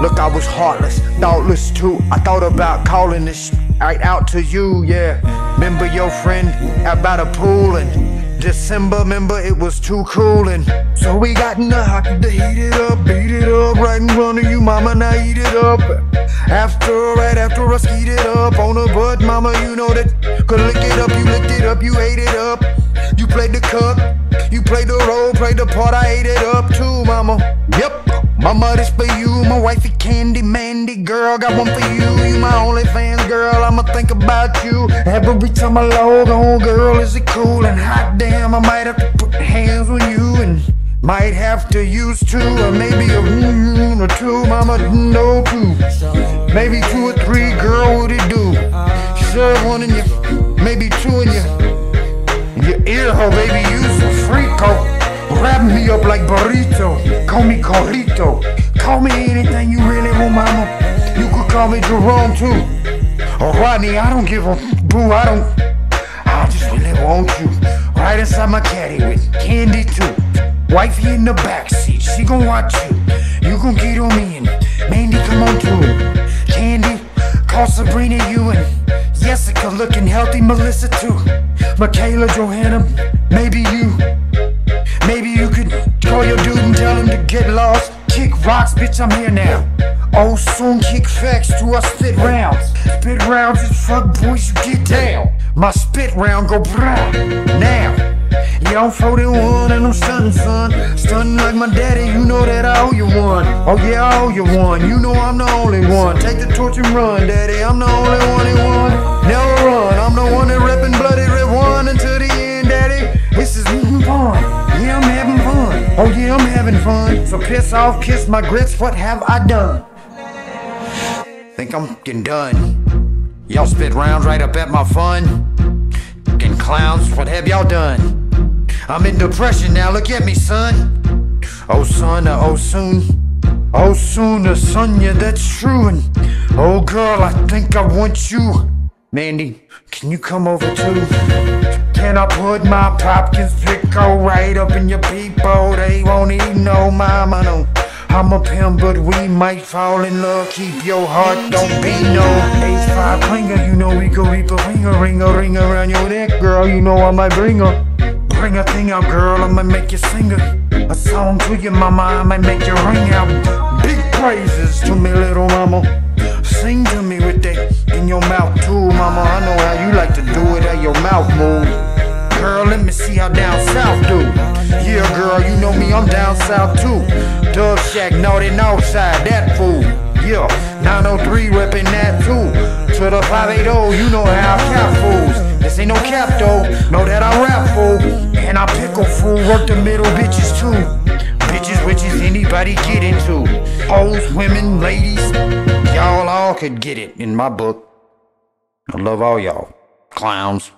I was heartless, thoughtless too. I thought about calling this right out to you, yeah. Remember your friend out by the pool and December, remember it was too cool and so we got in the hockey to heat it up, beat it up right in front of you, mama. Now eat it up. After, right after I skied it up on the butt, mama, you know that. Could lick it up, you licked it up, you ate it up. You played the cup, you played the role, played the part, I ate it up too, mama. Yep. Mama, this for you, my wifey Candy Mandy girl, got one for you. You my only fans, girl. I'ma think about you every time I log on, girl. Is it cool and hot? Damn, I might have to put hands on you and might have to use two or maybe a mm, or two. Mama, no two, maybe two or three. Girl, what it do? Serve one in your, maybe two in your, your ear hole, baby. Use a freak hoe. Wrap me up like burrito. Call me Carlito. Call me anything you really want, mama. You could call me Jerome too. Or Rodney, I don't give a boo. I don't. I just really want you. Right inside my caddy with candy too. Wifey in the backseat, she gon' watch you. You gon' get on me and Mandy, come on too. Candy, call Sabrina, you and Jessica looking healthy, Melissa too. Michaela, Johanna, maybe you. Bitch, I'm here now. Oh, soon kick facts to our spit rounds. Spit rounds is fuck boys, you get down. My spit round go brown. Now, yeah, I'm 41 and I'm stunting, son. Stunting like my daddy, you know that I owe you one. Oh, yeah, I owe you one. You know I'm the only one. Take the torch and run, daddy. I'm the only one in one. Never run. I'm the one that Piss off, kiss my grits. What have I done? Think I'm getting done. Y'all spit rounds right up at my fun. Fucking clowns, what have y'all done? I'm in depression now, look at me, son. Oh, son, uh, oh, soon. Oh, soon, uh, son, yeah, that's true. And oh, girl, I think I want you. Mandy, can you come over too? Can I put my popkins pickle right up in your peephole? They won't even know mama, no. I'm a pimp, but we might fall in love. Keep your heart, don't be no H5 clinger. You know we could reap a ringer, ring a ring around your neck, girl. You know I might bring her. Bring a thing out, girl. I might make you sing a, a song to your mama. I might make you ring out big praises to me, little mama. Sing to me with that in your mouth too, mama. I know how you like to do it, how your mouth move. Girl, let me see how down south do. Yeah, girl, you know me, I'm down south too. Dub Shack, naughty north side, that fool. Yeah, 903 reppin' that too. To the 580, you know how I cap fools. This ain't no cap though, know that I rap fool. And I pickle fool, work the middle bitches too. Bitches, witches, anybody get into. Hoes, women, ladies, y'all all could get it in my book. I love all y'all. Clowns.